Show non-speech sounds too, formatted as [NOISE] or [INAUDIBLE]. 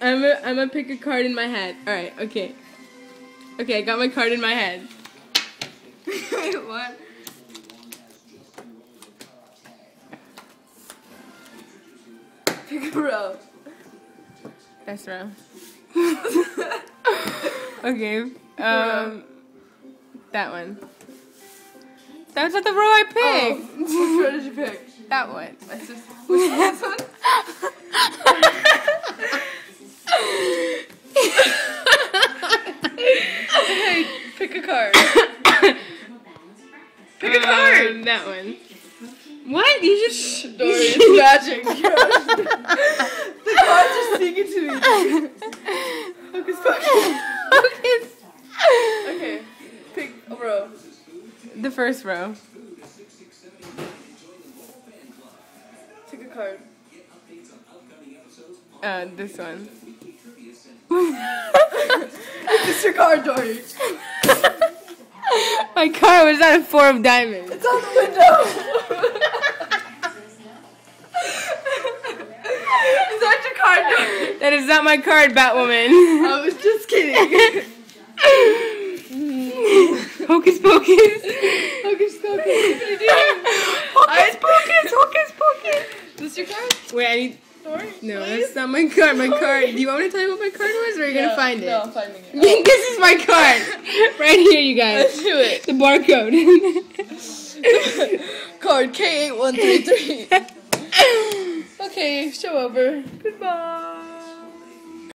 I'm gonna I'm gonna pick a card in my head. All right. Okay. Okay, I got my card in my head. Wait, [LAUGHS] what? Pick a row. Best row. [LAUGHS] okay. Um, that one. That was not the row I [LAUGHS] picked. Oh, which row did you pick? That one. That's just, which one? This one? hey, pick a card. Pick a card. That one. What? You just. [LAUGHS] Dory, it's magic. [LAUGHS] the cards are speaking to me. Hocus pocus. Focus. Okay, pick a row. The first row. Take a card. Uh, this one. [LAUGHS] It's your card, Dory. My card was not a four of diamonds. It's on the window. Is that your card, Dory? That is not my card, Batwoman. I was just kidding. Hocus pocus. Hocus pocus. Hocus pocus. Hocus pocus. Is this your card, Wait, I need. Dory? No, Please? that's not my card. My card. Do you want me to tell you what my card was, or are you Yeah, gonna find it? No, I'm finding it. [LAUGHS] this is my card. [LAUGHS] Right here, you guys. Let's Do it. The barcode. [LAUGHS] Card K8133. okay, show over. Goodbye.